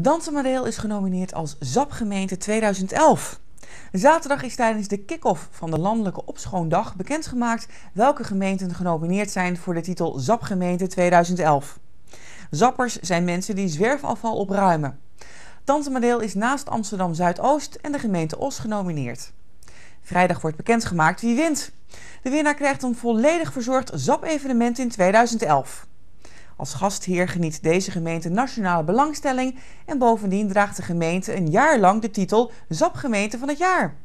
Dansemadeel is genomineerd als ZAP-gemeente 2011. Zaterdag is tijdens de kick-off van de Landelijke Opschoondag bekendgemaakt welke gemeenten genomineerd zijn voor de titel ZAP-gemeente 2011. Zappers zijn mensen die zwerfafval opruimen. Dansemadeel is naast Amsterdam Zuidoost en de gemeente Os genomineerd. Vrijdag wordt bekendgemaakt wie wint. De winnaar krijgt een volledig verzorgd ZAP-evenement in 2011. Als gastheer geniet deze gemeente nationale belangstelling en bovendien draagt de gemeente een jaar lang de titel ZAP-gemeente van het jaar.